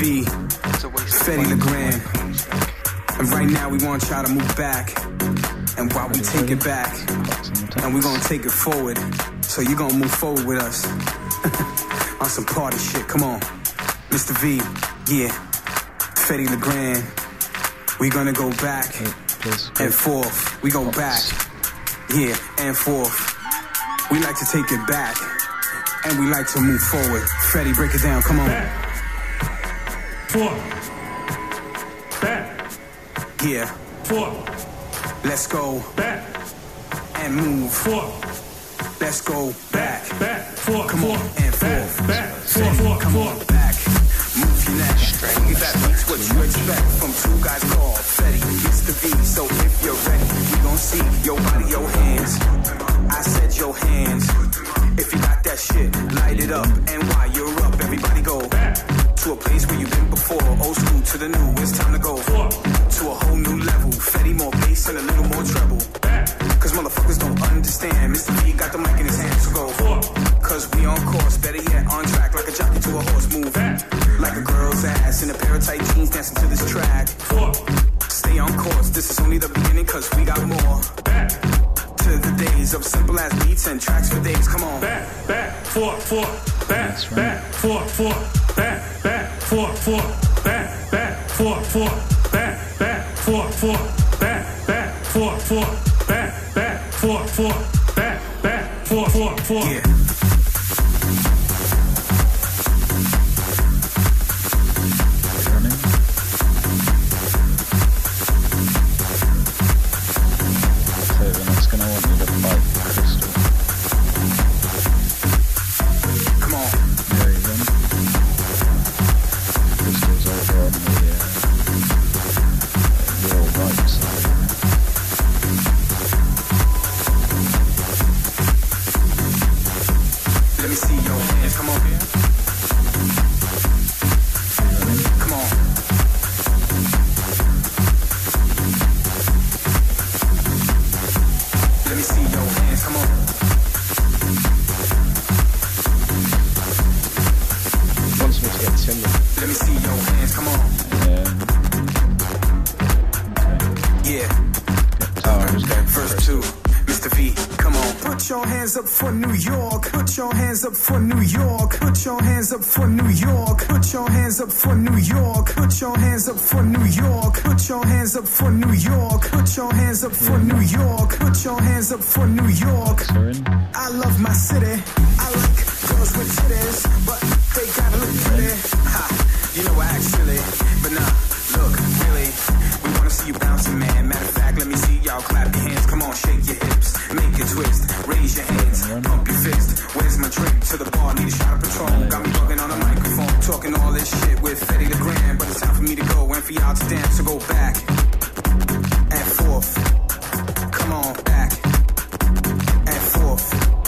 V, Fedde Le Grand. And right now we want y'all to move back. And while we take it back, and we're gonna take it forward. So you're gonna move forward with us. on some party shit, come on. Mr. V, yeah. Fedde Le Grand. We gonna go back and forth. We go back, yeah, and forth. We like to take it back, and we like to move forward. Fedde, break it down, come on. Four. Back. Yeah, Four. let's go Back. and move. Four. Let's go back. Back. Four. Come four. on, and four. Back. Four. Four. come Four. on back. Move your neck. That beats what you expect from two guys called Fedde, Mr. V. So if you're ready, we gon' see your body, your hands. I said your hands. If you got that shit, light it up. And while you're up, everybody go back to a place where you've been before. Old school to the new, it's time to go to a whole new level. Fedde more bass and a little more treble. Cause motherfuckers don't understand. Mr. V got the mic in his hand, so go. Cause we on course, better yet, on track like a jockey to a horse move. Like a girl's ass in a pair of tight jeans dancing to this track. Stay on course, this is only the beginning, cause we got more. Back. To the days of simple as beats and tracks for days, come on. Back. Back. Four. Four. Back. Back. Four. Four forward, forward, back, back, forward, forward, back, back, forward, forward, back, back, forward, forward, back, back, forward, forward, back, back, forward, forward, forward. Yeah. Let me see your hands. Come on. Yeah. Yeah. Oh, I was going for First two, Mr. V, come on. Put your hands up for New York. Put your hands up for New York. Put your hands up for New York. Put your hands up for New York. Put your hands up for New York. Put your hands up for New York. Put your hands up for New York. Put your hands up for New York. I love my city. I like girls To the bar, need a shot of Patron. Got me bugging on the microphone, talking all this shit with Fedde Le Grand, but it's time for me to go and for y'all to dance. So go back and forth. Come on, back and forth.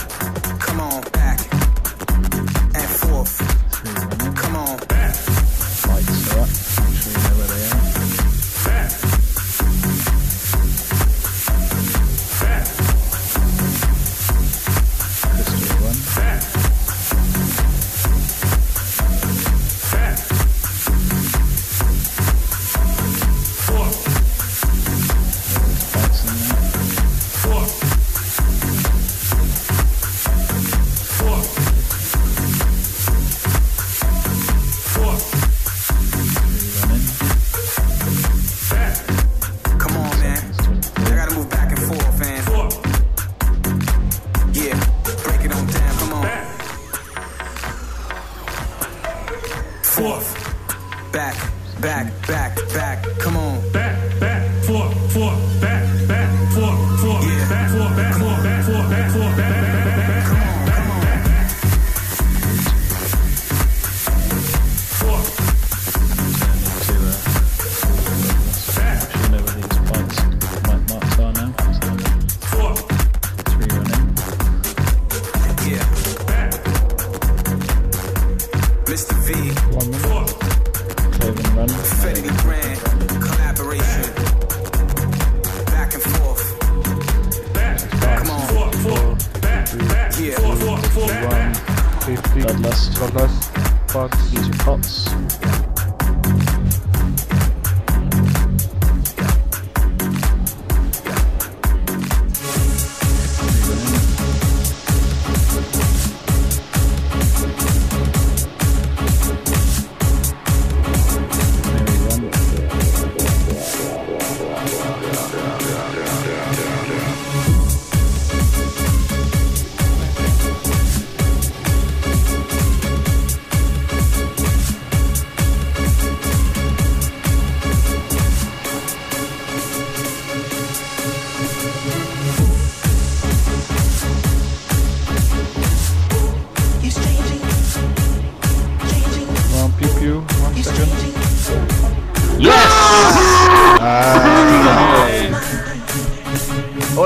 Back, back. One, two, three. God bless. God Use your pots.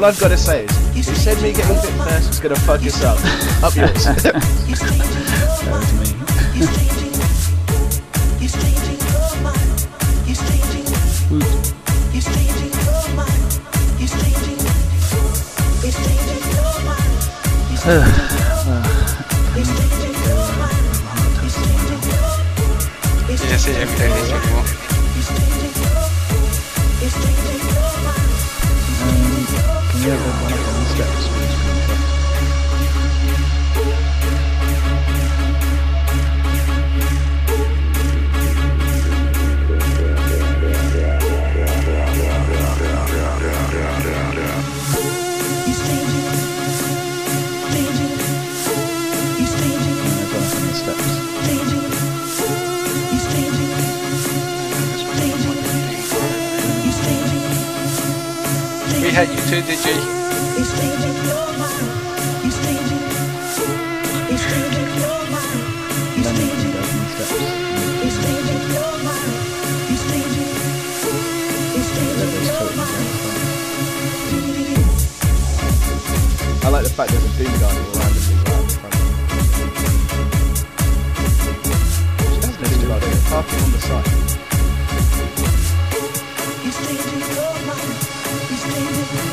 I've got to say is, who said me getting fit first was gonna fuck us up? Up yours. That was me. Woot. Yeah, sí, ya mira have one on the steps, too, did you? I like the fact there's a boom guy all around this right in front of me. She does next to us, parking on the side. It's changing your mind. It's changing your mind.